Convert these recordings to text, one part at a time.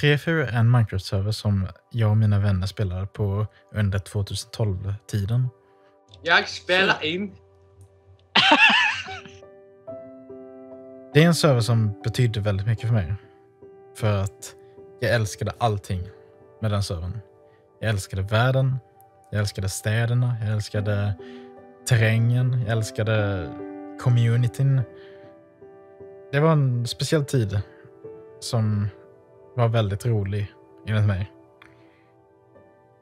3.4 är en Minecraft-server som jag och mina vänner spelade på under 2012-tiden. Jag spelar in. Det är en server som betydde väldigt mycket för mig. För att jag älskade allting med den servern. Jag älskade världen, jag älskade städerna, jag älskade terrängen, jag älskade communityn. Det var en speciell tid som var väldigt rolig enligt mig.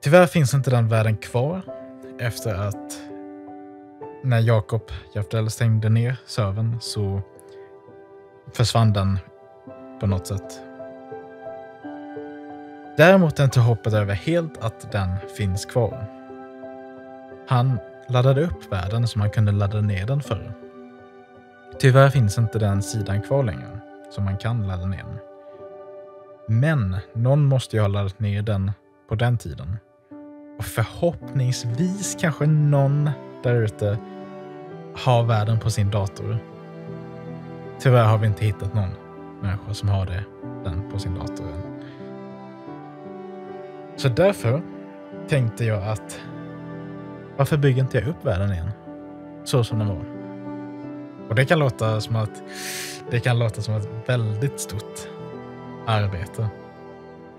Tyvärr finns inte den världen kvar efter att när Jakob Jaftell stängde ner servern så försvann den på något sätt. Däremot är inte hoppet över helt att den finns kvar. Han laddade upp världen som han kunde ladda ner den för. Tyvärr finns inte den sidan kvar längre, som man kan ladda ner den. Men någon måste ju ha laddat ner den på den tiden. Och förhoppningsvis kanske någon där ute har världen på sin dator. Tyvärr har vi inte hittat någon människa som har det, den på sin dator än. Så därför tänkte jag att varför bygger inte jag upp världen igen? Så som den var. Och det kan låta som att det kan låta som ett väldigt stort arbete.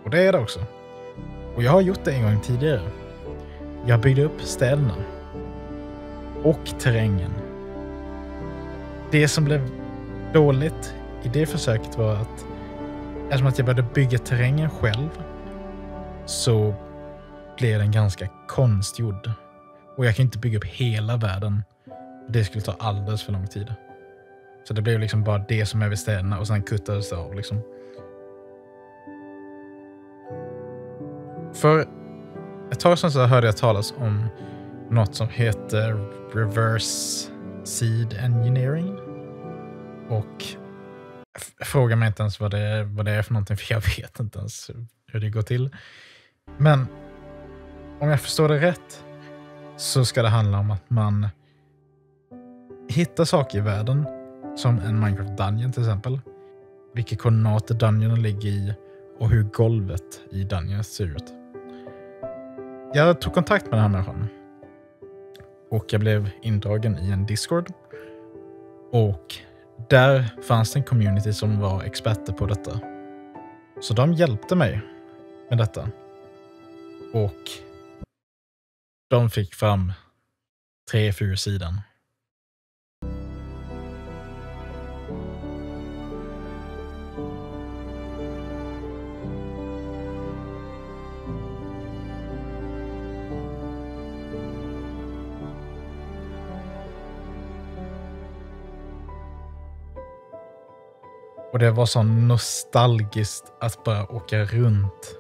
Och det är det också. Och jag har gjort det en gång tidigare. Jag byggde upp städerna. Och terrängen. Det som blev dåligt i det försöket var att eftersom att jag började bygga terrängen själv så blev den ganska konstgjord. Och jag kan inte bygga upp hela världen. Det skulle ta alldeles för lång tid. Så det blev liksom bara det som är vid städerna och sen kuttades det av liksom. För ett tag sedan så hörde jag talas om något som heter reverse seed engineering. Och fråga mig inte ens vad det, vad det är för någonting, för jag vet inte ens hur det går till. Men om jag förstår det rätt så ska det handla om att man hittar saker i världen, som en Minecraft Dungeon till exempel. Vilka koordinater Dungeonen ligger i och hur golvet i Dungeon ser ut. Jag tog kontakt med den här människan och jag blev indragen i en Discord. Och där fanns det en community som var experter på detta. Så de hjälpte mig med detta. Och de fick fram tre, fyra sidan. Och det var så nostalgiskt att bara åka runt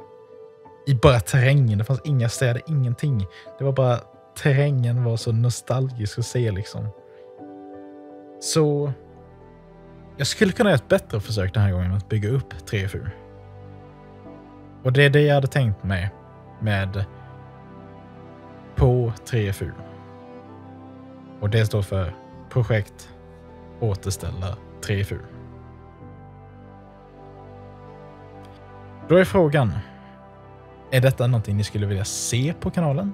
i bara terrängen. Det fanns inga städer, ingenting. Det var bara terrängen var så nostalgisk att se liksom. Så jag skulle kunna göra ett bättre försök den här gången att bygga upp 3-4. Och det är det jag hade tänkt mig med på 3-4. Och det står för projekt återställa 3-4. Då är frågan. Är detta någonting ni skulle vilja se på kanalen?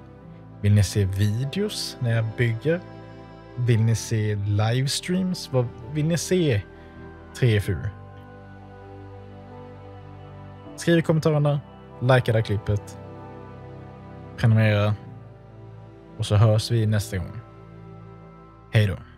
Vill ni se videos när jag bygger? Vill ni se livestreams? Vad vill ni se 3FU. Skriv i kommentarerna, likea det här klippet, prenumerera och så hörs vi nästa gång. Hej då!